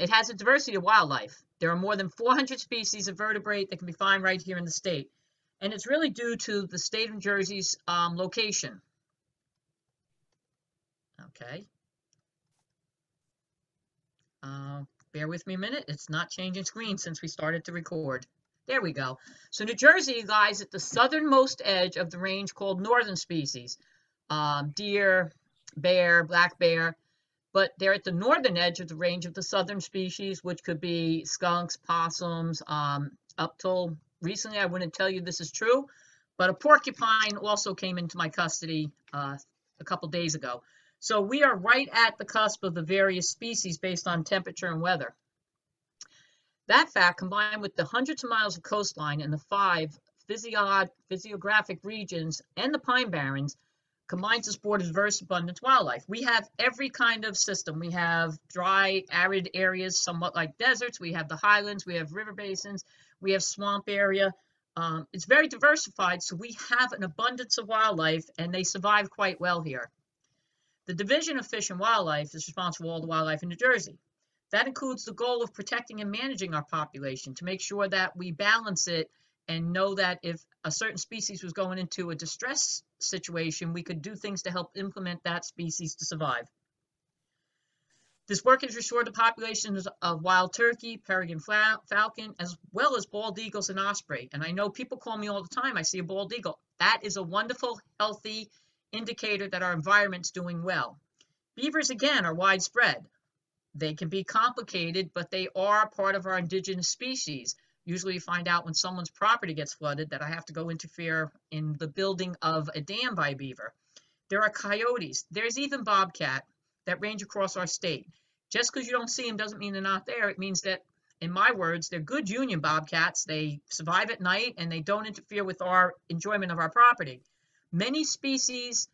it has a diversity of wildlife. There are more than 400 species of vertebrate that can be found right here in the state. And it's really due to the state of New Jersey's um, location. Okay. Uh, bear with me a minute. It's not changing screen since we started to record. There we go. So New Jersey lies at the southernmost edge of the range called northern species. Um, deer, bear, black bear, but they're at the northern edge of the range of the southern species, which could be skunks, possums, um, up till recently, I wouldn't tell you this is true, but a porcupine also came into my custody uh, a couple days ago. So we are right at the cusp of the various species based on temperature and weather. That fact, combined with the hundreds of miles of coastline and the five physio physiographic regions and the pine barrens, combines to support a diverse, abundant wildlife. We have every kind of system. We have dry, arid areas, somewhat like deserts. We have the highlands. We have river basins. We have swamp area. Um, it's very diversified, so we have an abundance of wildlife, and they survive quite well here. The Division of Fish and Wildlife is responsible for all the wildlife in New Jersey. That includes the goal of protecting and managing our population to make sure that we balance it and know that if a certain species was going into a distress situation, we could do things to help implement that species to survive. This work has restored the populations of wild turkey, peregrine falcon, as well as bald eagles and osprey. And I know people call me all the time, I see a bald eagle. That is a wonderful, healthy indicator that our environment's doing well. Beavers, again, are widespread. They can be complicated, but they are part of our indigenous species. Usually you find out when someone's property gets flooded that I have to go interfere in the building of a dam by beaver. There are coyotes. There's even bobcat that range across our state. Just because you don't see them doesn't mean they're not there. It means that, in my words, they're good union bobcats. They survive at night and they don't interfere with our enjoyment of our property. Many species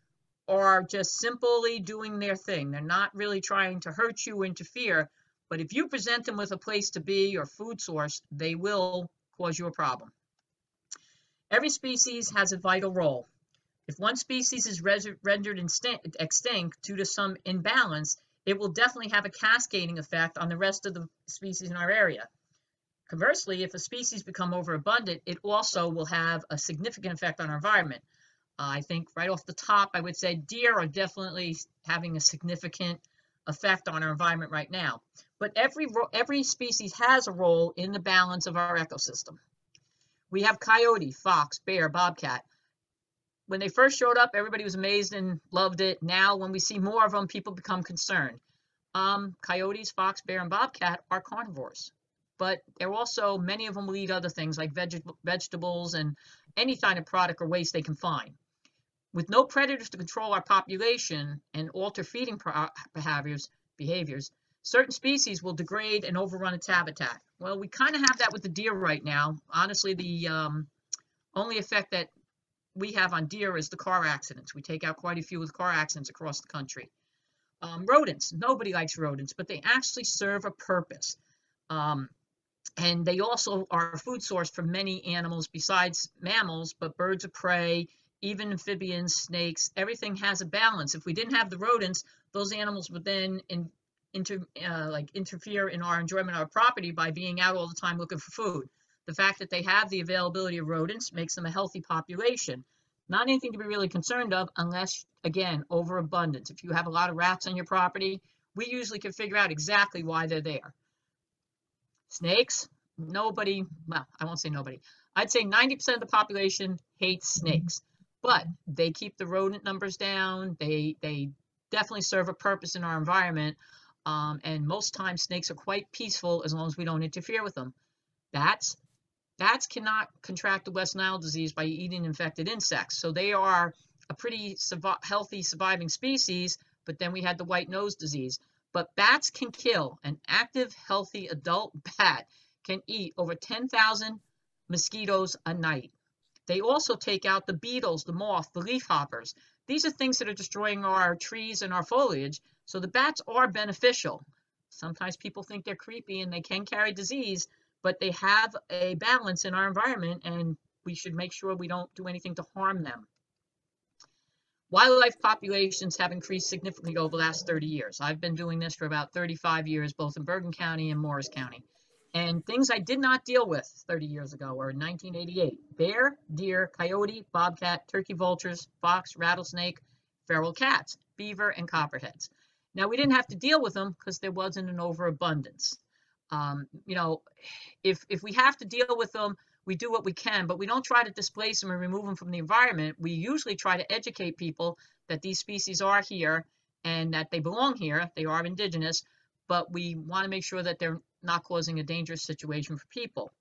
are just simply doing their thing. They're not really trying to hurt you, interfere, but if you present them with a place to be or food source, they will cause you a problem. Every species has a vital role. If one species is rendered extinct due to some imbalance, it will definitely have a cascading effect on the rest of the species in our area. Conversely, if a species become overabundant, it also will have a significant effect on our environment. Uh, I think right off the top, I would say deer are definitely having a significant effect on our environment right now. But every, every species has a role in the balance of our ecosystem. We have coyote, fox, bear, bobcat. When they first showed up, everybody was amazed and loved it. Now, when we see more of them, people become concerned. Um, coyotes, fox, bear, and bobcat are carnivores, but they're also, many of them will eat other things like veg vegetables and any kind of product or waste they can find. With no predators to control our population and alter feeding behaviors, behaviors, certain species will degrade and overrun its habitat. Well, we kind of have that with the deer right now. Honestly, the um, only effect that we have on deer is the car accidents. We take out quite a few with car accidents across the country. Um, rodents, nobody likes rodents, but they actually serve a purpose. Um, and they also are a food source for many animals besides mammals, but birds of prey, even amphibians, snakes, everything has a balance. If we didn't have the rodents, those animals would then in, inter, uh, like interfere in our enjoyment of our property by being out all the time looking for food. The fact that they have the availability of rodents makes them a healthy population. Not anything to be really concerned of unless, again, overabundance. If you have a lot of rats on your property, we usually can figure out exactly why they're there. Snakes, nobody, well, I won't say nobody. I'd say 90% of the population hates snakes but they keep the rodent numbers down. They they definitely serve a purpose in our environment. Um, and most times snakes are quite peaceful as long as we don't interfere with them. Bats, bats cannot contract the West Nile disease by eating infected insects. So they are a pretty healthy surviving species, but then we had the white nose disease. But bats can kill. An active, healthy adult bat can eat over 10,000 mosquitoes a night. They also take out the beetles, the moth, the leaf hoppers. These are things that are destroying our trees and our foliage. So the bats are beneficial. Sometimes people think they're creepy and they can carry disease, but they have a balance in our environment and we should make sure we don't do anything to harm them. wildlife populations have increased significantly over the last 30 years. I've been doing this for about 35 years, both in Bergen County and Morris County. And things I did not deal with 30 years ago or in 1988 bear, deer, coyote, bobcat, turkey vultures, fox, rattlesnake, feral cats, beaver, and copperheads. Now, we didn't have to deal with them because there wasn't an overabundance. Um, you know, if, if we have to deal with them, we do what we can, but we don't try to displace them or remove them from the environment. We usually try to educate people that these species are here and that they belong here. They are indigenous, but we want to make sure that they're not causing a dangerous situation for people.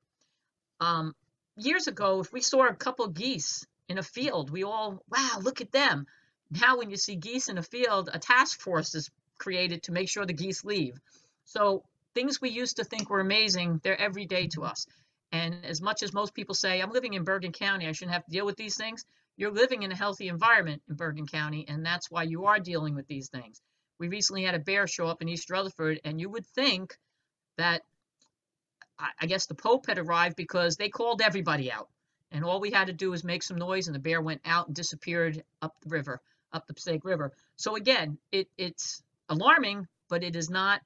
Um, years ago, if we saw a couple geese in a field, we all, wow, look at them. Now, when you see geese in a field, a task force is created to make sure the geese leave. So things we used to think were amazing, they're every day to us. And as much as most people say, I'm living in Bergen County, I shouldn't have to deal with these things, you're living in a healthy environment in Bergen County, and that's why you are dealing with these things. We recently had a bear show up in East Rutherford, and you would think that I guess the Pope had arrived because they called everybody out. And all we had to do was make some noise, and the bear went out and disappeared up the river, up the Passaic River. So again, it, it's alarming, but it is not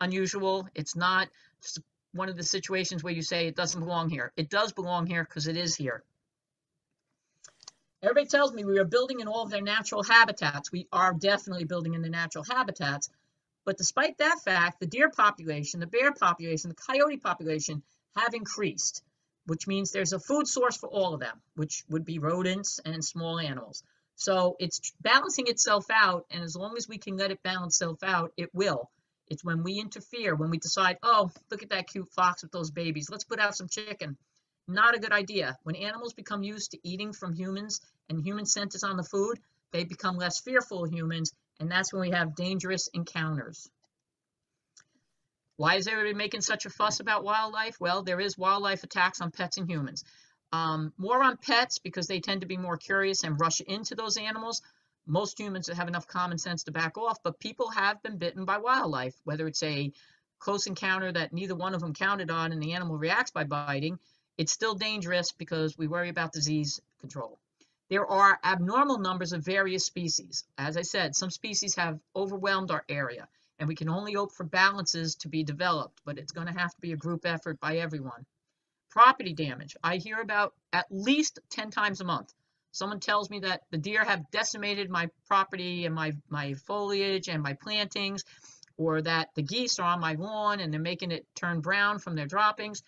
unusual. It's not one of the situations where you say it doesn't belong here. It does belong here because it is here. Everybody tells me we are building in all of their natural habitats. We are definitely building in the natural habitats. But despite that fact, the deer population, the bear population, the coyote population have increased, which means there's a food source for all of them, which would be rodents and small animals. So it's balancing itself out, and as long as we can let it balance itself out, it will. It's when we interfere, when we decide, oh, look at that cute fox with those babies, let's put out some chicken. Not a good idea. When animals become used to eating from humans and human scent is on the food, they become less fearful of humans, and that's when we have dangerous encounters. Why is everybody making such a fuss about wildlife? Well, there is wildlife attacks on pets and humans. Um, more on pets because they tend to be more curious and rush into those animals most humans have enough common sense to back off, but people have been bitten by wildlife, whether it's a close encounter that neither one of them counted on and the animal reacts by biting, it's still dangerous because we worry about disease control. There are abnormal numbers of various species. As I said, some species have overwhelmed our area, and we can only hope for balances to be developed, but it's going to have to be a group effort by everyone. Property damage. I hear about at least 10 times a month someone tells me that the deer have decimated my property and my, my foliage and my plantings, or that the geese are on my lawn and they're making it turn brown from their droppings,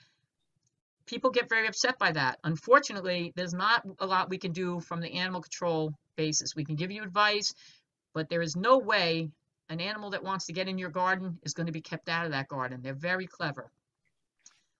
people get very upset by that. Unfortunately, there's not a lot we can do from the animal control basis. We can give you advice, but there is no way an animal that wants to get in your garden is going to be kept out of that garden. They're very clever.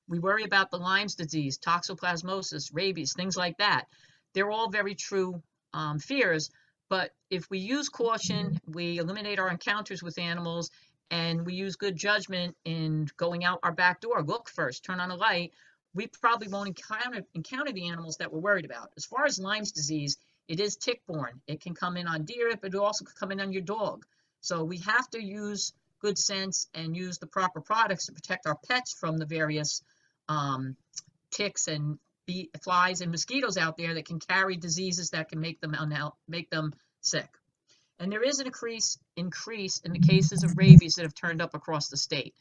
We worry about the Lyme's disease, toxoplasmosis, rabies, things like that they're all very true um, fears. But if we use caution, we eliminate our encounters with animals, and we use good judgment in going out our back door, look first, turn on a light, we probably won't encounter, encounter the animals that we're worried about. As far as Lyme's disease, it is tick-borne. It can come in on deer, but it also could come in on your dog. So we have to use good sense and use the proper products to protect our pets from the various um, ticks and flies and mosquitoes out there that can carry diseases that can make them make them sick. And there is an increase increase in the cases of rabies that have turned up across the state.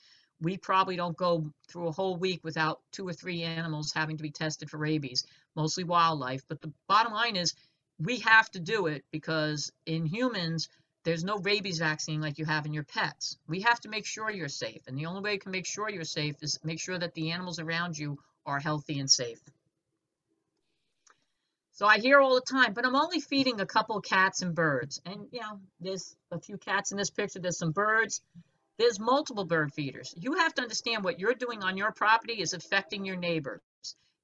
We probably don't go through a whole week without two or three animals having to be tested for rabies, mostly wildlife. But the bottom line is we have to do it because in humans, there's no rabies vaccine like you have in your pets. We have to make sure you're safe. And the only way you can make sure you're safe is make sure that the animals around you are healthy and safe. So I hear all the time, but I'm only feeding a couple cats and birds. And, you know, there's a few cats in this picture. There's some birds. There's multiple bird feeders. You have to understand what you're doing on your property is affecting your neighbors.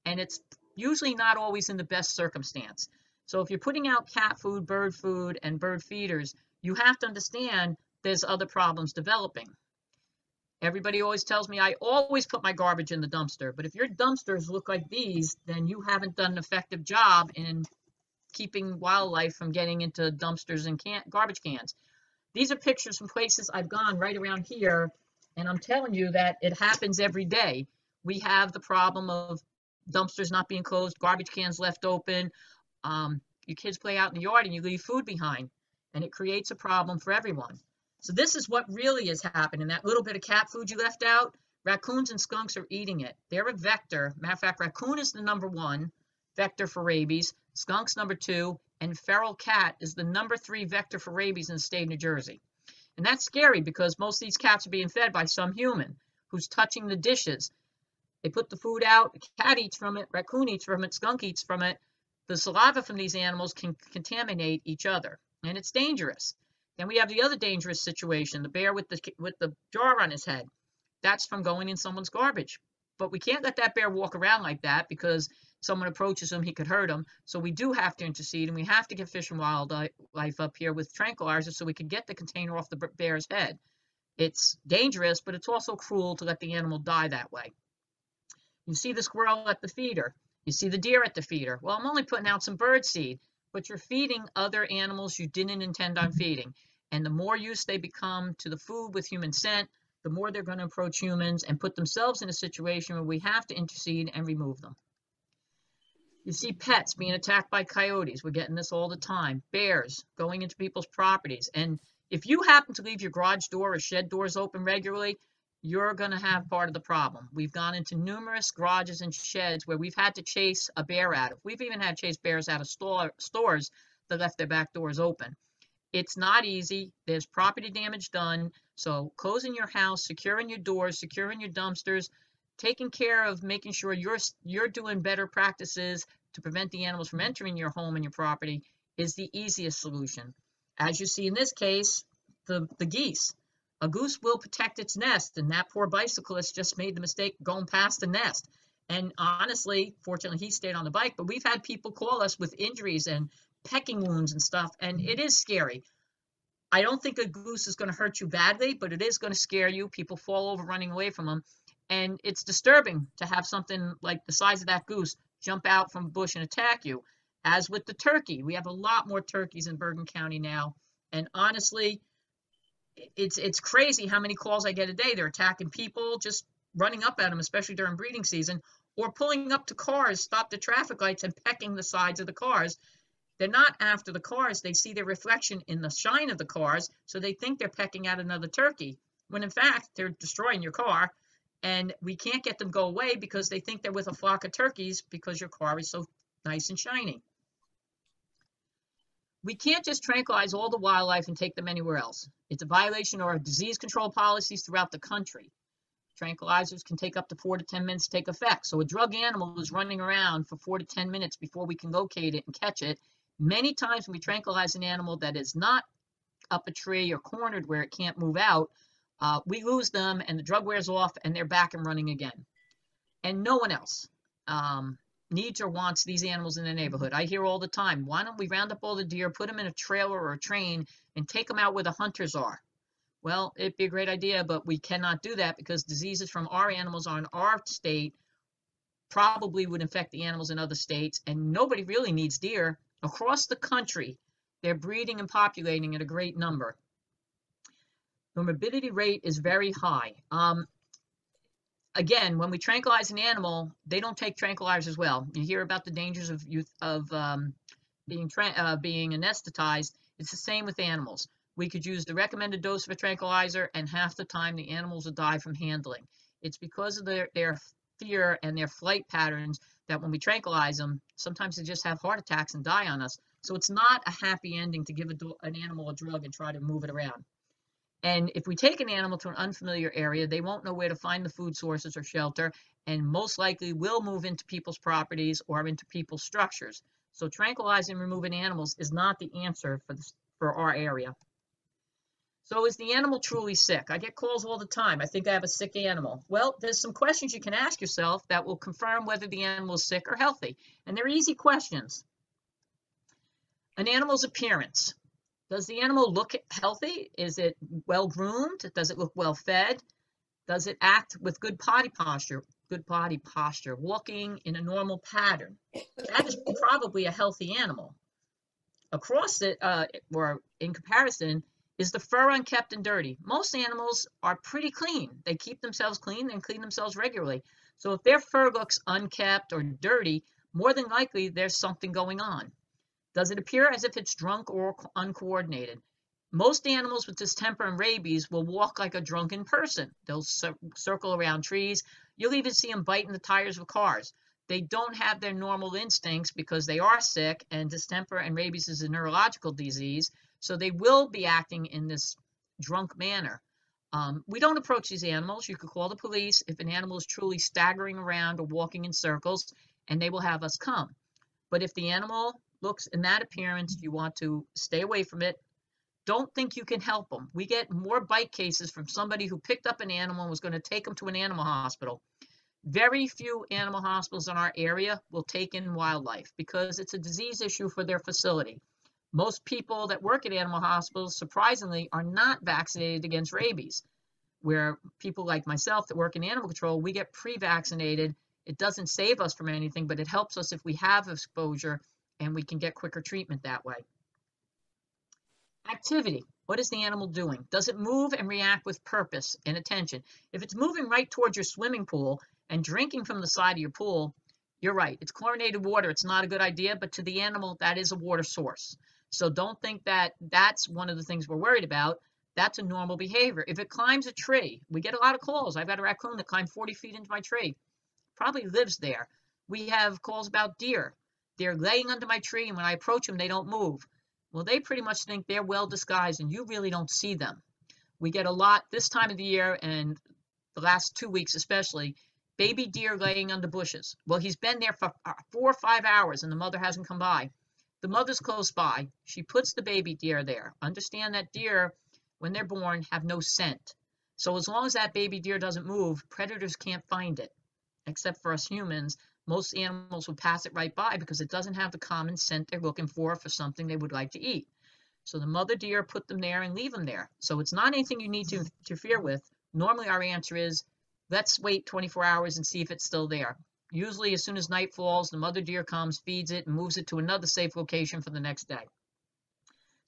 And it's usually not always in the best circumstance. So if you're putting out cat food, bird food, and bird feeders, you have to understand there's other problems developing. Everybody always tells me I always put my garbage in the dumpster, but if your dumpsters look like these, then you haven't done an effective job in keeping wildlife from getting into dumpsters and can garbage cans. These are pictures from places I've gone right around here, and I'm telling you that it happens every day. We have the problem of dumpsters not being closed, garbage cans left open. Um, your kids play out in the yard and you leave food behind, and it creates a problem for everyone. So this is what really is happening. That little bit of cat food you left out, raccoons and skunks are eating it. They're a vector. Matter of fact, raccoon is the number one vector for rabies, skunks number two, and feral cat is the number three vector for rabies in the state of New Jersey. And that's scary because most of these cats are being fed by some human who's touching the dishes. They put the food out, the cat eats from it, raccoon eats from it, skunk eats from it. The saliva from these animals can contaminate each other, and it's dangerous. Then we have the other dangerous situation, the bear with the with the jar on his head. That's from going in someone's garbage. But we can't let that bear walk around like that because someone approaches him, he could hurt him. So we do have to intercede and we have to get Fish and Wildlife up here with tranquilizers so we can get the container off the bear's head. It's dangerous, but it's also cruel to let the animal die that way. You see the squirrel at the feeder. You see the deer at the feeder. Well, I'm only putting out some bird seed, but you're feeding other animals you didn't intend on feeding. And the more use they become to the food with human scent, the more they're going to approach humans and put themselves in a situation where we have to intercede and remove them. You see pets being attacked by coyotes. We're getting this all the time. Bears going into people's properties. And if you happen to leave your garage door or shed doors open regularly, you're going to have part of the problem. We've gone into numerous garages and sheds where we've had to chase a bear out of. We've even had chase bears out of store, stores that left their back doors open. It's not easy. There's property damage done. So closing your house, securing your doors, securing your dumpsters, taking care of making sure you're you're doing better practices to prevent the animals from entering your home and your property is the easiest solution. As you see in this case, the, the geese. A goose will protect its nest, and that poor bicyclist just made the mistake going past the nest. And honestly, fortunately, he stayed on the bike, but we've had people call us with injuries and pecking wounds and stuff, and it is scary. I don't think a goose is going to hurt you badly, but it is going to scare you. People fall over running away from them. And it's disturbing to have something like the size of that goose jump out from a bush and attack you. As with the turkey, we have a lot more turkeys in Bergen County now. And honestly, it's it's crazy how many calls I get a day. They're attacking people, just running up at them, especially during breeding season, or pulling up to cars, stop the traffic lights, and pecking the sides of the cars. They're not after the cars. They see their reflection in the shine of the cars, so they think they're pecking at another turkey, when in fact they're destroying your car and we can't get them go away because they think they're with a flock of turkeys because your car is so nice and shiny. We can't just tranquilize all the wildlife and take them anywhere else. It's a violation of our disease control policies throughout the country. Tranquilizers can take up to four to 10 minutes to take effect. So a drug animal is running around for four to 10 minutes before we can locate it and catch it. Many times when we tranquilize an animal that is not up a tree or cornered where it can't move out, uh, we lose them and the drug wears off and they're back and running again. And no one else um, needs or wants these animals in the neighborhood. I hear all the time, why don't we round up all the deer, put them in a trailer or a train and take them out where the hunters are? Well, it'd be a great idea, but we cannot do that because diseases from our animals on our state probably would infect the animals in other states, and nobody really needs deer. Across the country, they're breeding and populating at a great number morbidity rate is very high. Um, again, when we tranquilize an animal, they don't take tranquilizers as well. You hear about the dangers of youth of um, being uh, being anesthetized. It's the same with animals. We could use the recommended dose of a tranquilizer, and half the time the animals will die from handling. It's because of their, their fear and their flight patterns that when we tranquilize them, sometimes they just have heart attacks and die on us. So it's not a happy ending to give a, an animal a drug and try to move it around. And if we take an animal to an unfamiliar area, they won't know where to find the food sources or shelter, and most likely will move into people's properties or into people's structures. So tranquilizing and removing animals is not the answer for, this, for our area. So is the animal truly sick? I get calls all the time. I think I have a sick animal. Well, there's some questions you can ask yourself that will confirm whether the animal is sick or healthy. And they're easy questions. An animal's appearance. Does the animal look healthy? Is it well groomed? Does it look well fed? Does it act with good body posture? Good body posture, walking in a normal pattern. That is probably a healthy animal. Across it, uh, or in comparison, is the fur unkept and dirty. Most animals are pretty clean. They keep themselves clean and clean themselves regularly. So if their fur looks unkept or dirty, more than likely there's something going on. Does it appear as if it's drunk or uncoordinated? Most animals with distemper and rabies will walk like a drunken person. They'll cir circle around trees. You'll even see them biting the tires of cars. They don't have their normal instincts because they are sick, and distemper and rabies is a neurological disease, so they will be acting in this drunk manner. Um, we don't approach these animals. You could call the police if an animal is truly staggering around or walking in circles, and they will have us come. But if the animal looks in that appearance, you want to stay away from it. Don't think you can help them. We get more bite cases from somebody who picked up an animal and was going to take them to an animal hospital. Very few animal hospitals in our area will take in wildlife because it's a disease issue for their facility. Most people that work at animal hospitals, surprisingly, are not vaccinated against rabies. Where people like myself that work in animal control, we get pre vaccinated. It doesn't save us from anything, but it helps us if we have exposure and we can get quicker treatment that way. Activity. What is the animal doing? Does it move and react with purpose and attention? If it's moving right towards your swimming pool and drinking from the side of your pool, you're right. It's chlorinated water. It's not a good idea, but to the animal, that is a water source. So don't think that that's one of the things we're worried about. That's a normal behavior. If it climbs a tree, we get a lot of calls. I've got a raccoon that climbed 40 feet into my tree, probably lives there. We have calls about deer. They're laying under my tree, and when I approach them, they don't move. Well, they pretty much think they're well disguised, and you really don't see them. We get a lot this time of the year, and the last two weeks especially, baby deer laying under bushes. Well, he's been there for uh, four or five hours, and the mother hasn't come by. The mother's close by. She puts the baby deer there. Understand that deer, when they're born, have no scent. So as long as that baby deer doesn't move, predators can't find it. Except for us humans, most animals will pass it right by because it doesn't have the common scent they're looking for for something they would like to eat. So the mother deer put them there and leave them there. So it's not anything you need to interfere with. Normally our answer is, let's wait 24 hours and see if it's still there. Usually, as soon as night falls, the mother deer comes, feeds it, and moves it to another safe location for the next day.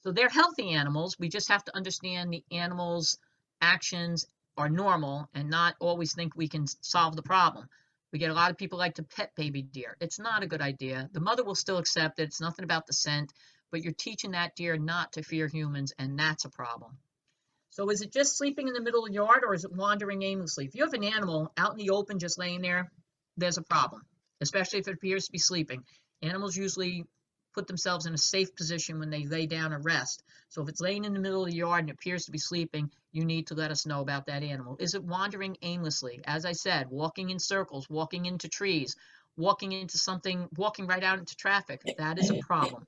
So they're healthy animals. We just have to understand the animal's actions are normal and not always think we can solve the problem. We get a lot of people like to pet baby deer. It's not a good idea. The mother will still accept it. It's nothing about the scent, but you're teaching that deer not to fear humans, and that's a problem. So is it just sleeping in the middle of the yard or is it wandering aimlessly? If you have an animal out in the open just laying there, there's a problem, especially if it appears to be sleeping. Animals usually put themselves in a safe position when they lay down and rest. So if it's laying in the middle of the yard and appears to be sleeping, you need to let us know about that animal. Is it wandering aimlessly? As I said, walking in circles, walking into trees, walking into something, walking right out into traffic. That is a problem.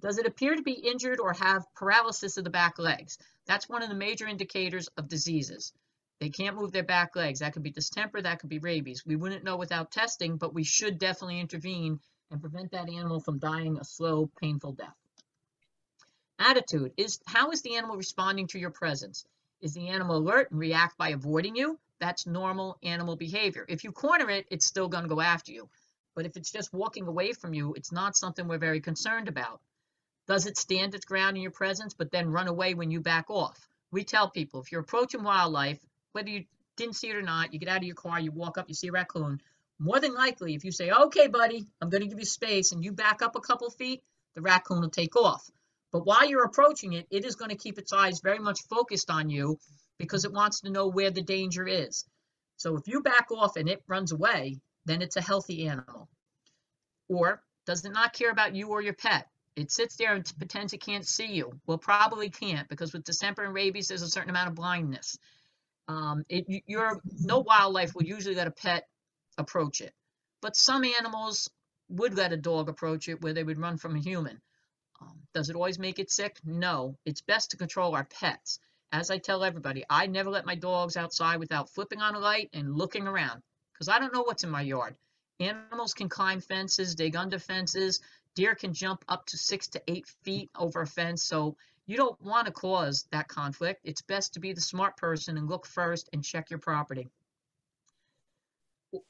Does it appear to be injured or have paralysis of the back legs? That's one of the major indicators of diseases. They can't move their back legs. That could be distemper, that could be rabies. We wouldn't know without testing, but we should definitely intervene and prevent that animal from dying a slow, painful death. Attitude is how is the animal responding to your presence? Is the animal alert and react by avoiding you? That's normal animal behavior. If you corner it, it's still going to go after you. But if it's just walking away from you, it's not something we're very concerned about. Does it stand its ground in your presence, but then run away when you back off? We tell people if you're approaching wildlife, whether you didn't see it or not, you get out of your car, you walk up, you see a raccoon. More than likely, if you say, okay, buddy, I'm going to give you space, and you back up a couple feet, the raccoon will take off. But while you're approaching it, it is going to keep its eyes very much focused on you because it wants to know where the danger is. So if you back off and it runs away, then it's a healthy animal. Or does it not care about you or your pet? It sits there and pretends it can't see you. Well, probably can't because with distemper and rabies, there's a certain amount of blindness. Um, it, you're, no wildlife will usually let a pet approach it, but some animals would let a dog approach it where they would run from a human. Um, does it always make it sick? No. It's best to control our pets. As I tell everybody, I never let my dogs outside without flipping on a light and looking around because I don't know what's in my yard. Animals can climb fences, dig under fences. Deer can jump up to six to eight feet over a fence. So you don't want to cause that conflict. It's best to be the smart person and look first and check your property.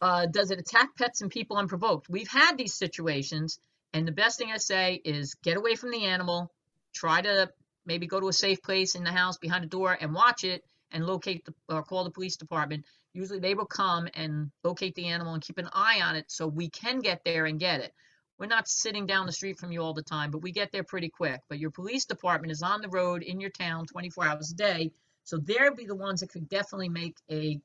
Uh, does it attack pets and people unprovoked? We've had these situations, and the best thing I say is get away from the animal, try to maybe go to a safe place in the house behind a door and watch it and locate the, or call the police department. Usually they will come and locate the animal and keep an eye on it so we can get there and get it. we're not sitting down the street from you all the time, but we get there pretty quick. But your police department is on the road in your town 24 hours a day. So they'll be the ones that could definitely make a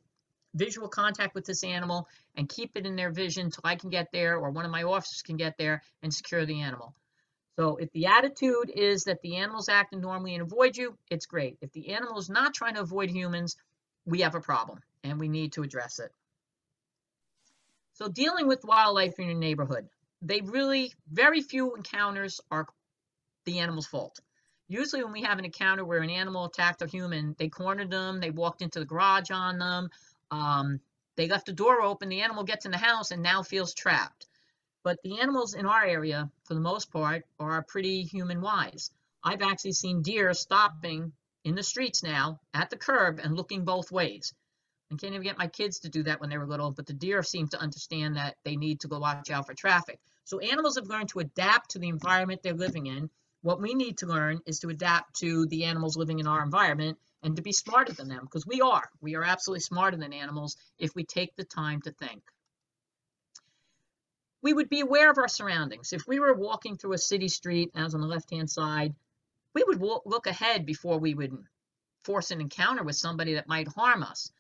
visual contact with this animal and keep it in their vision until I can get there or one of my officers can get there and secure the animal. So if the attitude is that the animal's acting normally and avoid you, it's great. If the animal is not trying to avoid humans, we have a problem and we need to address it. So dealing with wildlife in your neighborhood, they really, very few encounters are the animal's fault. Usually when we have an encounter where an animal attacked a human, they cornered them, they walked into the garage on them, um, they left the door open, the animal gets in the house and now feels trapped. But the animals in our area, for the most part, are pretty human wise. I've actually seen deer stopping in the streets now at the curb and looking both ways. I can't even get my kids to do that when they were little, but the deer seem to understand that they need to go watch out for traffic. So animals have learned to adapt to the environment they're living in. What we need to learn is to adapt to the animals living in our environment and to be smarter than them because we are. We are absolutely smarter than animals if we take the time to think we would be aware of our surroundings. If we were walking through a city street, as on the left-hand side, we would look ahead before we would force an encounter with somebody that might harm us.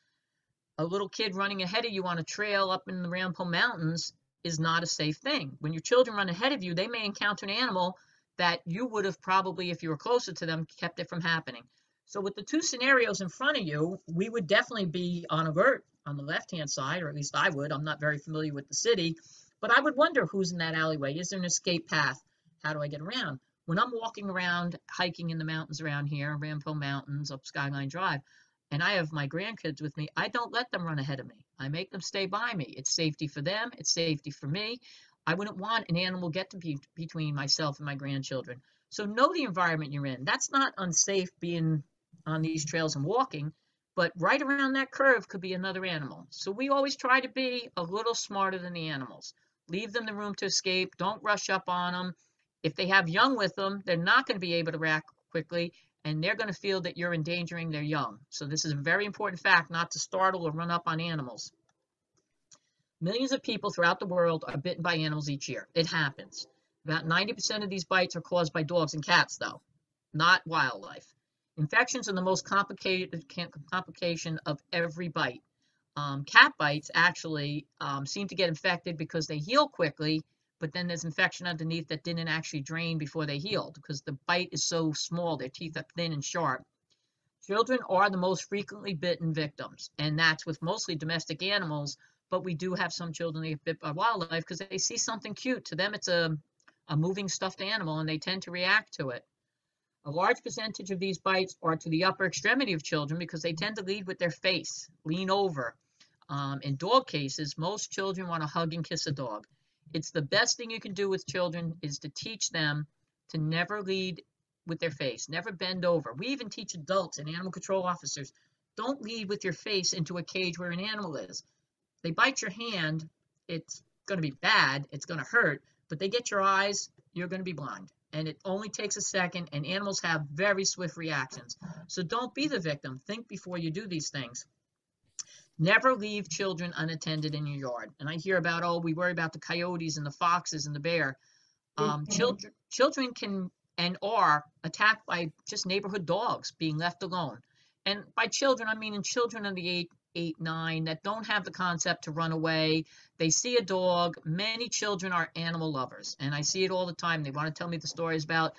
A little kid running ahead of you on a trail up in the Ramapo Mountains is not a safe thing. When your children run ahead of you, they may encounter an animal that you would have probably, if you were closer to them, kept it from happening. So with the two scenarios in front of you, we would definitely be on alert on the left-hand side, or at least I would. I'm not very familiar with the city. But I would wonder who's in that alleyway. Is there an escape path? How do I get around? When I'm walking around, hiking in the mountains around here, Ramapo Mountains, up Skyline Drive, and I have my grandkids with me, I don't let them run ahead of me. I make them stay by me. It's safety for them. It's safety for me. I wouldn't want an animal get to be between myself and my grandchildren. So know the environment you're in. That's not unsafe being on these trails and walking, but right around that curve could be another animal. So we always try to be a little smarter than the animals. Leave them the room to escape. Don't rush up on them. If they have young with them, they're not going to be able to react quickly and they're going to feel that you're endangering their young. So this is a very important fact not to startle or run up on animals. Millions of people throughout the world are bitten by animals each year. It happens. About 90% of these bites are caused by dogs and cats, though, not wildlife. Infections are the most complicated complication of every bite um, cat bites actually um, seem to get infected because they heal quickly, but then there's infection underneath that didn't actually drain before they healed because the bite is so small, their teeth are thin and sharp. Children are the most frequently bitten victims, and that's with mostly domestic animals, but we do have some children that get bit by wildlife because they see something cute. To them, it's a, a moving stuffed animal, and they tend to react to it. A large percentage of these bites are to the upper extremity of children because they tend to lead with their face, lean over, um, in dog cases, most children want to hug and kiss a dog. It's the best thing you can do with children is to teach them to never lead with their face, never bend over. We even teach adults and animal control officers, don't lead with your face into a cage where an animal is. They bite your hand, it's going to be bad, it's going to hurt, but they get your eyes, you're going to be blind. And it only takes a second, and animals have very swift reactions. So don't be the victim. Think before you do these things. Never leave children unattended in your yard. And I hear about, oh, we worry about the coyotes and the foxes and the bear. Um, mm-hmm. Children, children can and are attacked by just neighborhood dogs being left alone. And by children, I mean in children of the eight, eight, nine that don't have the concept to run away. They see a dog. Many children are animal lovers, and I see it all the time. They want to tell me the stories about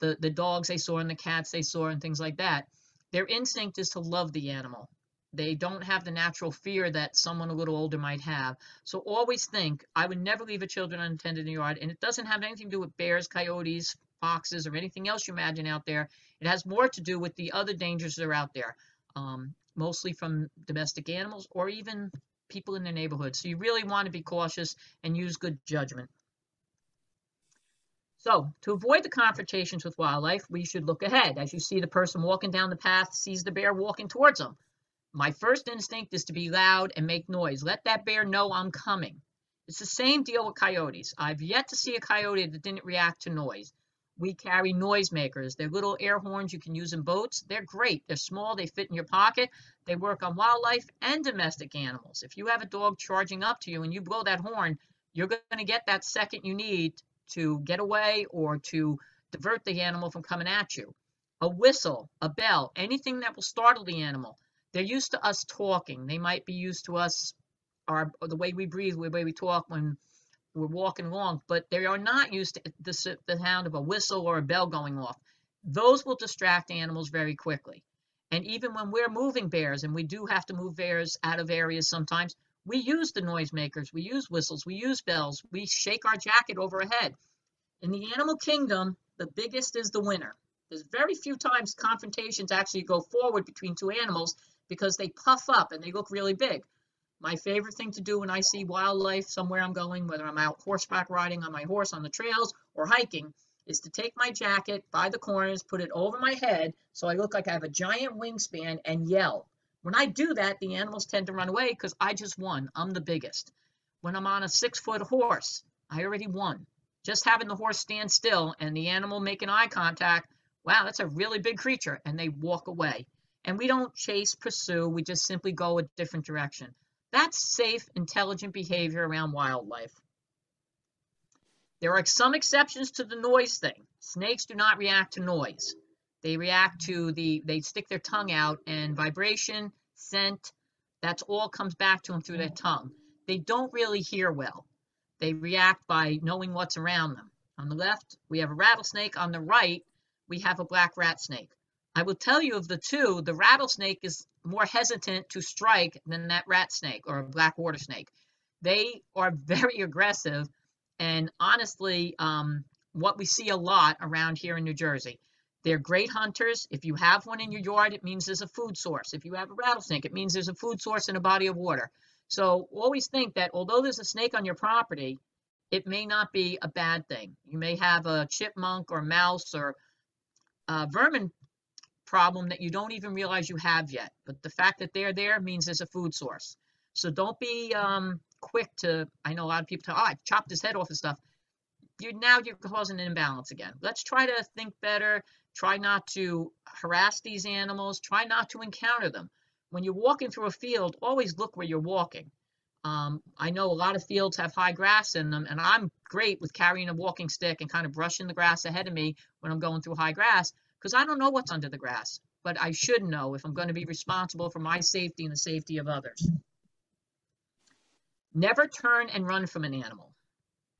the the dogs they saw and the cats they saw and things like that. Their instinct is to love the animal. They don't have the natural fear that someone a little older might have. So always think, I would never leave a children unattended in the yard. And it doesn't have anything to do with bears, coyotes, foxes, or anything else you imagine out there. It has more to do with the other dangers that are out there, um, mostly from domestic animals or even people in the neighborhood. So you really want to be cautious and use good judgment. So to avoid the confrontations with wildlife, we should look ahead. As you see the person walking down the path, sees the bear walking towards them. My first instinct is to be loud and make noise. Let that bear know I'm coming. It's the same deal with coyotes. I've yet to see a coyote that didn't react to noise. We carry noisemakers. They're little air horns you can use in boats. They're great. They're small. They fit in your pocket. They work on wildlife and domestic animals. If you have a dog charging up to you and you blow that horn, you're going to get that second you need to get away or to divert the animal from coming at you. A whistle, a bell, anything that will startle the animal. They're used to us talking. They might be used to us, our the way we breathe, the way we talk when we're walking along, but they are not used to the, the sound of a whistle or a bell going off. Those will distract animals very quickly. And even when we're moving bears, and we do have to move bears out of areas sometimes, we use the noisemakers, we use whistles, we use bells, we shake our jacket overhead. In the animal kingdom, the biggest is the winner. There's very few times confrontations actually go forward between two animals because they puff up and they look really big. My favorite thing to do when I see wildlife somewhere I'm going, whether I'm out horseback riding on my horse on the trails or hiking, is to take my jacket by the corners, put it over my head so I look like I have a giant wingspan and yell. When I do that, the animals tend to run away because I just won. I'm the biggest. When I'm on a six foot horse, I already won. Just having the horse stand still and the animal making eye contact, wow, that's a really big creature. And they walk away. And we don't chase, pursue, we just simply go a different direction. That's safe, intelligent behavior around wildlife. There are some exceptions to the noise thing. Snakes do not react to noise. They react to the, they stick their tongue out and vibration, scent, that's all comes back to them through their tongue. They don't really hear well. They react by knowing what's around them. On the left, we have a rattlesnake. On the right, we have a black rat snake. I will tell you of the two, the rattlesnake is more hesitant to strike than that rat snake or a black water snake. They are very aggressive and honestly, um, what we see a lot around here in New Jersey. They're great hunters. If you have one in your yard, it means there's a food source. If you have a rattlesnake, it means there's a food source in a body of water. So always think that although there's a snake on your property, it may not be a bad thing. You may have a chipmunk or mouse or a vermin problem that you don't even realize you have yet. But the fact that they're there means there's a food source. So don't be um, quick to, I know a lot of people tell, oh, I chopped his head off and stuff. You now you're causing an imbalance again. Let's try to think better. Try not to harass these animals. Try not to encounter them. When you're walking through a field, always look where you're walking. Um, I know a lot of fields have high grass in them, and I'm great with carrying a walking stick and kind of brushing the grass ahead of me when I'm going through high grass because I don't know what's under the grass, but I should know if I'm going to be responsible for my safety and the safety of others. Never turn and run from an animal.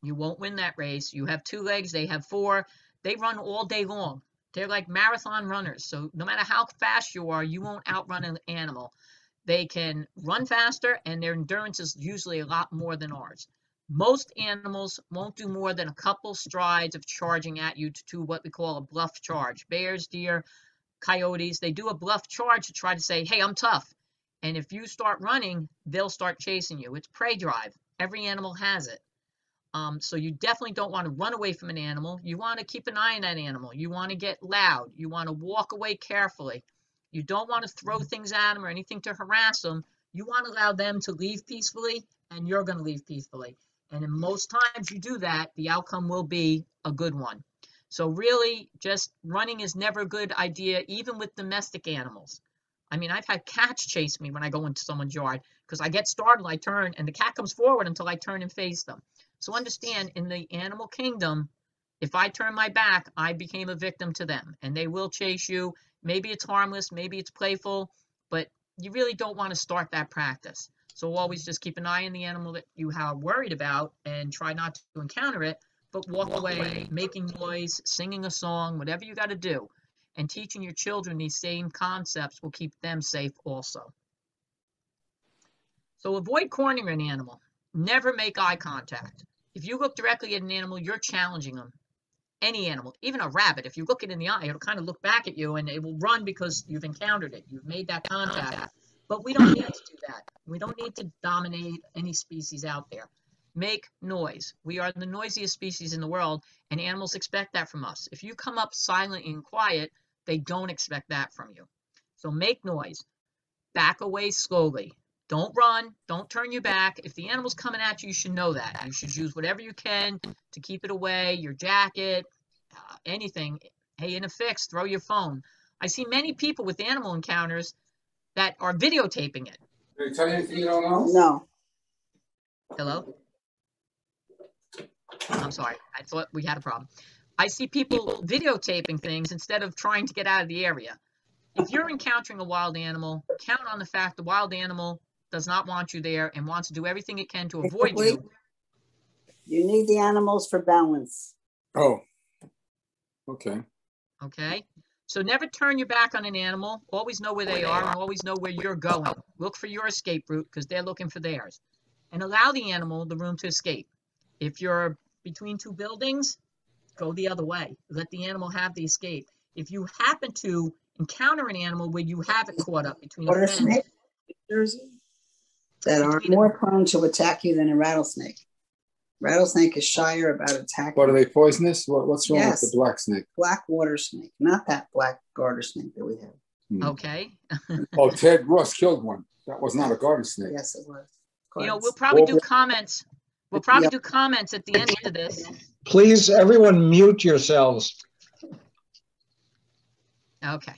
You won't win that race. You have two legs, they have four. They run all day long. They're like marathon runners. So no matter how fast you are, you won't outrun an animal. They can run faster and their endurance is usually a lot more than ours. Most animals won't do more than a couple strides of charging at you to, to what we call a bluff charge. Bears, deer, coyotes, they do a bluff charge to try to say, hey, I'm tough. And if you start running, they'll start chasing you. It's prey drive. Every animal has it. Um, so you definitely don't want to run away from an animal. You want to keep an eye on that animal. You want to get loud. You want to walk away carefully. You don't want to throw things at them or anything to harass them. You want to allow them to leave peacefully, and you're going to leave peacefully. And in most times you do that, the outcome will be a good one. So really, just running is never a good idea, even with domestic animals. I mean, I've had cats chase me when I go into someone's yard because I get startled, I turn, and the cat comes forward until I turn and face them. So understand, in the animal kingdom, if I turn my back, I became a victim to them, and they will chase you. Maybe it's harmless, maybe it's playful, but you really don't want to start that practice. So always just keep an eye on the animal that you are worried about and try not to encounter it, but walk, walk away, away, making noise, singing a song, whatever you got to do and teaching your children these same concepts will keep them safe also. So avoid cornering an animal. Never make eye contact. If you look directly at an animal, you're challenging them. Any animal, even a rabbit, if you look it in the eye, it'll kind of look back at you and it will run because you've encountered it. You've made that contact. But we don't need to do that. We don't need to dominate any species out there. Make noise. We are the noisiest species in the world, and animals expect that from us. If you come up silent and quiet, they don't expect that from you. So make noise. Back away slowly. Don't run. Don't turn your back. If the animal's coming at you, you should know that. You should use whatever you can to keep it away, your jacket, uh, anything. Hey, in a fix, throw your phone. I see many people with animal encounters that are videotaping it. Did I tell you anything you don't know? No. Hello? I'm sorry. I thought we had a problem. I see people videotaping things instead of trying to get out of the area. If you're encountering a wild animal, count on the fact the wild animal does not want you there and wants to do everything it can to avoid you. You need the animals for balance. Oh, okay. Okay? So never turn your back on an animal. Always know where they are and always know where you're going. Look for your escape route because they're looking for theirs. And allow the animal the room to escape. If you're between two buildings, go the other way. Let the animal have the escape. If you happen to encounter an animal where you have it caught up between a Water fence, snake, Jersey, that are more prone to attack you than a rattlesnake. Rattlesnake is shyer about attacking. What are they poisonous? What, what's wrong Yes. with the black snake? Black water snake, not that black garter snake that we have. Hmm. okay? Oh, Ted Ross killed one. That was not a garter snake. Yes, it was. You know, we'll probably do comments. We'll probably Yeah. do comments at the end of this. Please, everyone mute yourselves. Okay.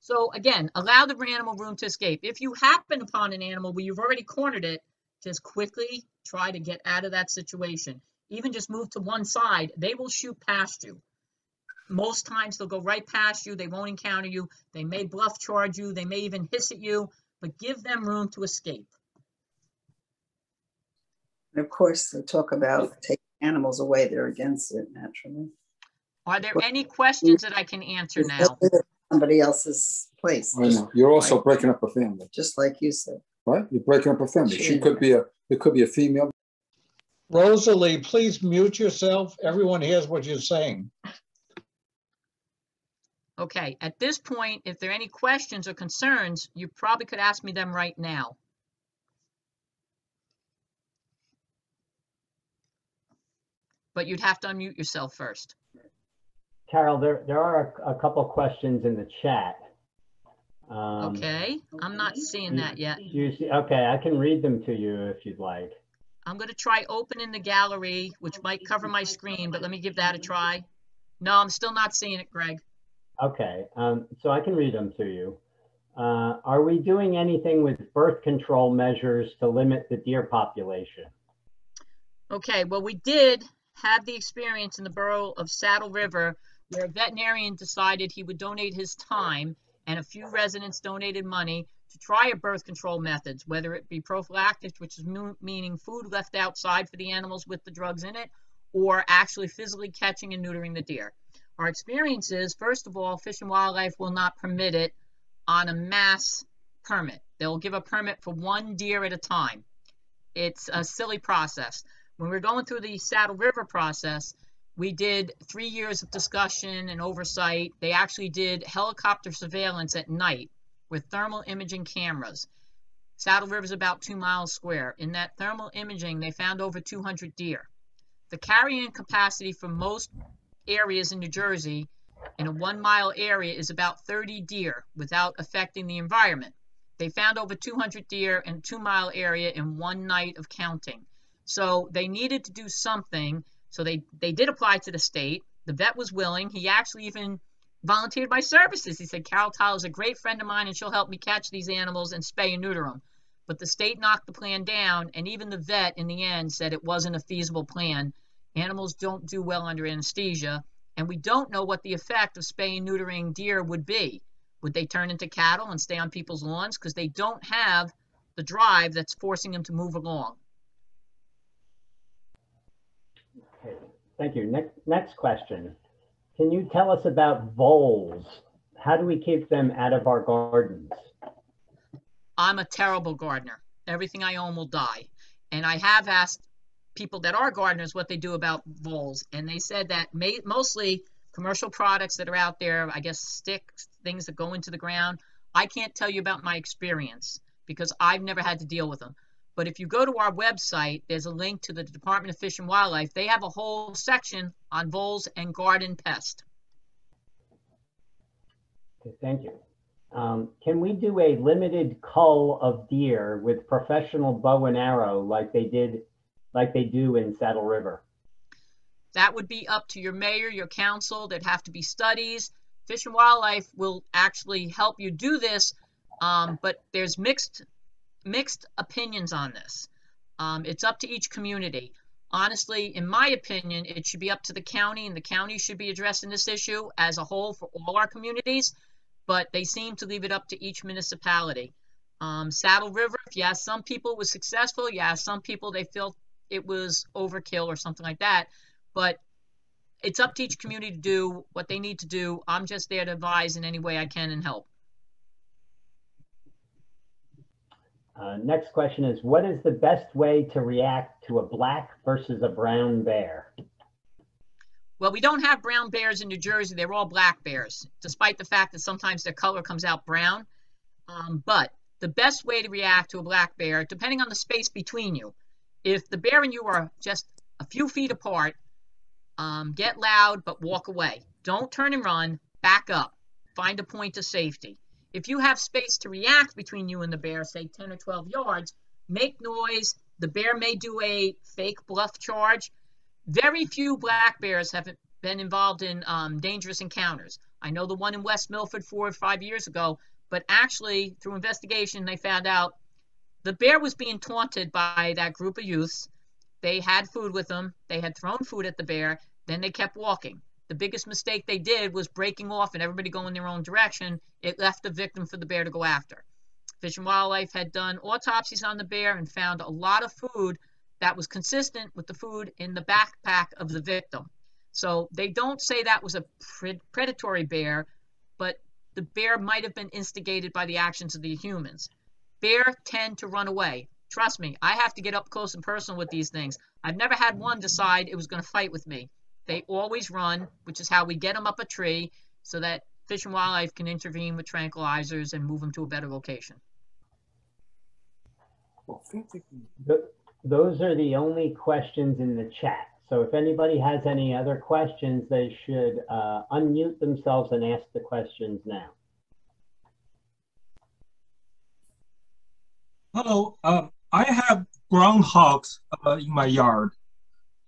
So again, allow the animal room to escape. If you happen upon an animal where you've already cornered it, just quickly try to get out of that situation. Even just move to one side, they will shoot past you. Most times they'll go right past you. They won't encounter you. They may bluff charge you. They may even hiss at you, but give them room to escape. And of course, they talk about taking animals away. They're against it naturally. Are there any questions that I can answer now? Somebody else's place, You're also breaking up a family, just like you said. Right? You're breaking up a family. She could be a, it could be a female. Rosalie, please mute yourself. Everyone hears what you're saying. Okay, at this point, if there are any questions or concerns, you probably could ask me them right now. But you'd have to unmute yourself first. Carol, there, there are a, a couple questions in the chat. Um, Okay, I'm not seeing that yet. do You see, okay, I can read them to you if you'd like. I'm gonna try opening the gallery, which might cover my screen, but let me give that a try. No, I'm still not seeing it, Greg. Okay, um, so I can read them to you. Uh, are we doing anything with birth control measures to limit the deer population? Okay, well, we did have the experience in the borough of Saddle River where a veterinarian decided he would donate his time and a few residents donated money to try a birth control methods, whether it be prophylactic, which is meaning food left outside for the animals with the drugs in it, or actually physically catching and neutering the deer. Our experience is, first of all, Fish and Wildlife will not permit it on a mass permit. They'll give a permit for one deer at a time. It's a silly process when we we're going through the Saddle River process, we did three years of discussion and oversight. They actually did helicopter surveillance at night with thermal imaging cameras. Saddle River is about two miles square. In that thermal imaging, they found over 200 deer. The carrying capacity for most areas in New Jersey in a one mile area is about 30 deer without affecting the environment. They found over 200 deer in a two mile area in one night of counting. So they needed to do something. So they, they did apply to the state. The vet was willing. He actually even volunteered my services. He said, Carol is a great friend of mine and she'll help me catch these animals and spay and neuter them. But the state knocked the plan down, and even the vet in the end said it wasn't a feasible plan. Animals don't do well under anesthesia, and we don't know what the effect of spay and neutering deer would be. Would they turn into cattle and stay on people's lawns? Because they don't have the drive that's forcing them to move along. Okay, thank you. Next, next question. Can you tell us about voles? How do we keep them out of our gardens? I'm a terrible gardener. Everything I own will die. And I have asked people that are gardeners what they do about voles, and they said that ma- mostly commercial products that are out there, I guess sticks, things that go into the ground. I can't tell you about my experience because I've never had to deal with them. But if you go to our website, there's a link to the Department of Fish and Wildlife. They have a whole section on voles and garden pest. Okay, thank you. Um, can we do a limited cull of deer with professional bow and arrow like they did, like they do in Saddle River? That would be up to your mayor, your council. There'd have to be studies. Fish and Wildlife will actually help you do this, um, but there's mixed mixed opinions on this. Um, it's up to each community. honestly, in my opinion, it should be up to the county, and the county should be addressing this issue as a whole for all our communities. But they seem to leave it up to each municipality. Um, Saddle River, yeah, some people it was successful. Yeah, some people they felt it was overkill or something like that. But it's up to each community to do what they need to do. I'm just there to advise in any way I can and help. Uh, next question is, what is the best way to react to a black versus a brown bear? Well, we don't have brown bears in New Jersey. They're all black bears, despite the fact that sometimes their color comes out brown. Um, but the best way to react to a black bear, depending on the space between you, if the bear and you are just a few feet apart, um, get loud but walk away. Don't turn and run. Back up. Find a point of safety. If you have space to react between you and the bear, say 10 or 12 yards, make noise. The bear may do a fake bluff charge. Very few black bears have been involved in um, dangerous encounters. I know the one in West Milford four or five years ago, but actually, through investigation, they found out the bear was being taunted by that group of youths. They had food with them, they had thrown food at the bear, then they kept walking. The biggest mistake they did was breaking off and everybody going their own direction. It left the victim for the bear to go after. Fish and Wildlife had done autopsies on the bear and found a lot of food that was consistent with the food in the backpack of the victim. So they don't say that was a predatory bear, but the bear might have been instigated by the actions of the humans. Bear tend to run away. Trust me, I have to get up close and personal with these things. I've never had one decide it was going to fight with me. They always run, which is how we get them up a tree so that Fish and Wildlife can intervene with tranquilizers and move them to a better location. Well, fancy. Th- Those are the only questions in the chat. So if anybody has any other questions, they should uh, unmute themselves and ask the questions now. Hello, um, I have groundhogs uh, in my yard.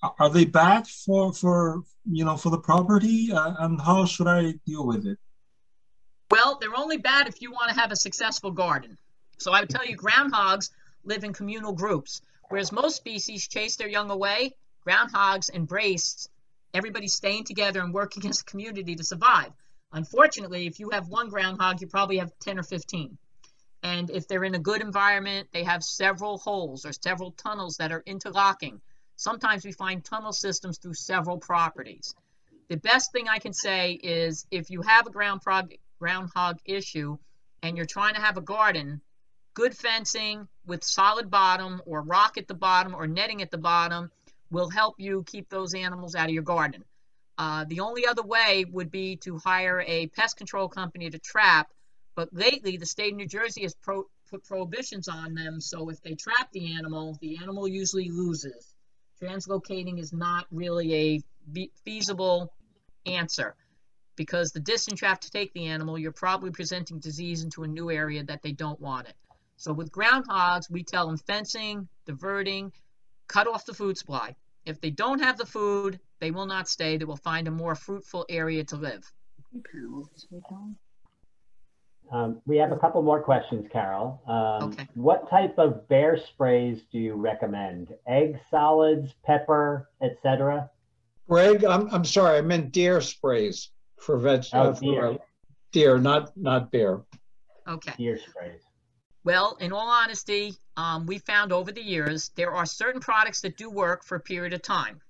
Are- they bad for for you know for the property? Uh, and how should I deal with it? Well, they're only bad if you want to have a successful garden. So I would tell you groundhogs live in communal groups, whereas most species chase their young away. Groundhogs embrace everybody staying together and working as a community to survive. Unfortunately, if you have one groundhog, you probably have 10 or 15. And if they're in a good environment, they have several holes or several tunnels that are interlocking. Sometimes we find tunnel systems through several properties. The best thing I can say is if you have a ground groundhog issue and you're trying to have a garden, good fencing with solid bottom or rock at the bottom or netting at the bottom will help you keep those animals out of your garden. Uh, the only other way would be to hire a pest control company to trap, but lately the state of New Jersey has pro- put prohibitions on them. So if they trap the animal, the animal usually loses. Translocating is not really a feasible answer because the distance you have to take the animal, you're probably presenting disease into a new area that they don't want it. So with groundhogs, we tell them fencing, diverting, cut off the food supply. If they don't have the food, they will not stay. They will find a more fruitful area to live. Um, we have a couple more questions, Carol. Um, Okay. What type of bear sprays do you recommend? Egg solids, pepper, etc.? Greg, I'm, I'm sorry, I meant deer sprays for vegetables. Oh, uh, for, deer. uh, Deer, not, not bear. Okay. Deer sprays. Well, in all honesty, um, we found over the years there are certain products that do work for a period of time.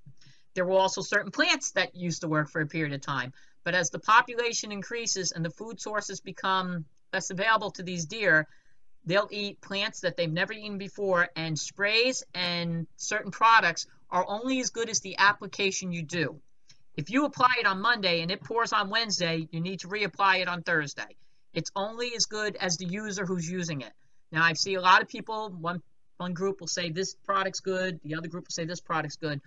There were also certain plants that used to work for a period of time. But as the population increases and the food sources become less available to these deer, they'll eat plants that they've never eaten before, and sprays and certain products are only as good as the application you do. If you apply it on Monday and it pours on Wednesday, you need to reapply it on Thursday. It's only as good as the user who's using it. Now, I see a lot of people, one, one group will say this product's good, the other group will say this product's good.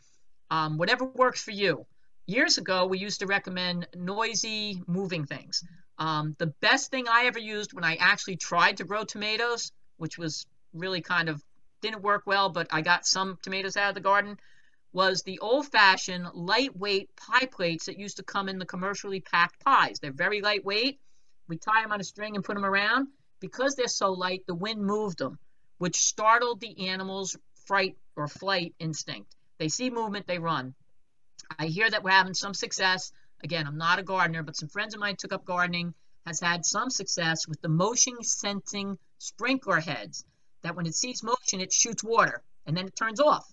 Um, whatever works for you. Years ago, we used to recommend noisy, moving things. Um, the best thing I ever used when I actually tried to grow tomatoes, which was really kind of didn't work well, but I got some tomatoes out of the garden, was the old fashioned lightweight pie plates that used to come in the commercially packed pies. They're very lightweight. We tie them on a string and put them around. Because they're so light, the wind moved them, which startled the animal's fright or flight instinct. They see movement, they run. I hear that we're having some success. Again, I'm not a gardener, but some friends of mine took up gardening, has had some success with the motion sensing sprinkler heads that when it sees motion, it shoots water and then it turns off.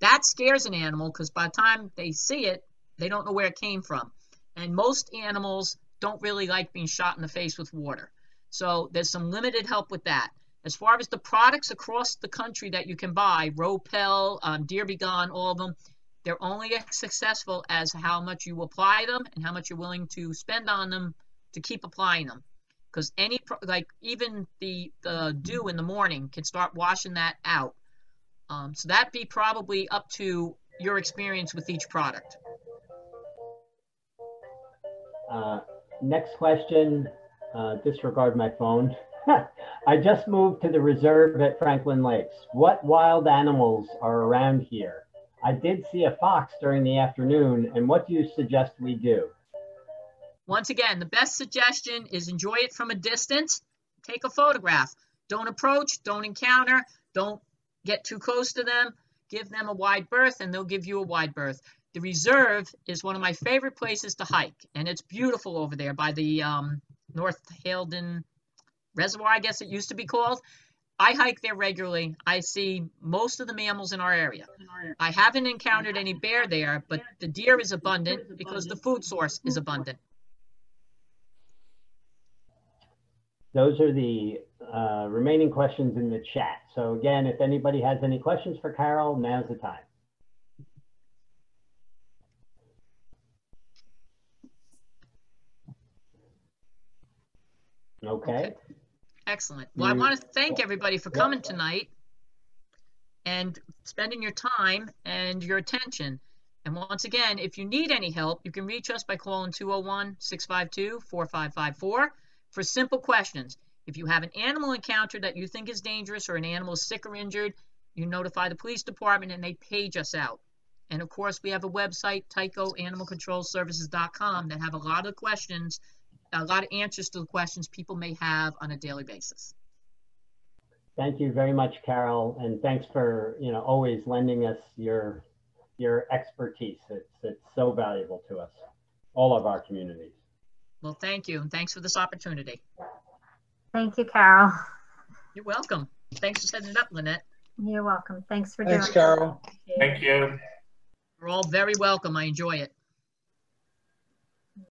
That scares an animal because by the time they see it, they don't know where it came from. And most animals don't really like being shot in the face with water. So there's some limited help with that. As far as the products across the country that you can buy, Ropel, um, Deer Be Gone, all of them, they're only as successful as how much you apply them and how much you're willing to spend on them to keep applying them. Because any, like even the, the dew in the morning can start washing that out. Um, so that'd be probably up to your experience with each product. Uh, Next question, uh, disregard my phone. I just moved to the reserve at Franklin Lakes. What wild animals are around here? I did see a fox during the afternoon, and what do you suggest we do? Once again, the best suggestion is enjoy it from a distance. Take a photograph. Don't approach, don't encounter, don't get too close to them. Give them a wide berth and they'll give you a wide berth. The reserve is one of my favorite places to hike, and it's beautiful over there by the um, North Haledon Reservoir, I guess it used to be called. I hike there regularly. I see most of the mammals in our area. I haven't encountered any bear there, but the deer is abundant because the food source is abundant. Those are the uh, remaining questions in the chat. So again, if anybody has any questions for Carol, now's the time. Okay, Excellent. Well, I want to thank everybody for coming tonight and spending your time and your attention. And once again, if you need any help, you can reach us by calling 201 652 4554 for simple questions. If you have an animal encounter that you think is dangerous or an animal is sick or injured, you notify the police department and they page us out. And of course, we have a website, tycoanimalcontrolservices.com, that have a lot of questions, a lot of answers to the questions people may have on a daily basis. thank you very much, Carol, and thanks for, you know, always lending us your, your expertise. It's, it's so valuable to us, all of our communities. Well, thank you, and thanks for this opportunity. Thank you, Carol. You're welcome. Thanks for setting it up, Lynette. You're welcome. Thanks for doing Thanks, it. Carol. Thank you. You're all very welcome. I enjoy it.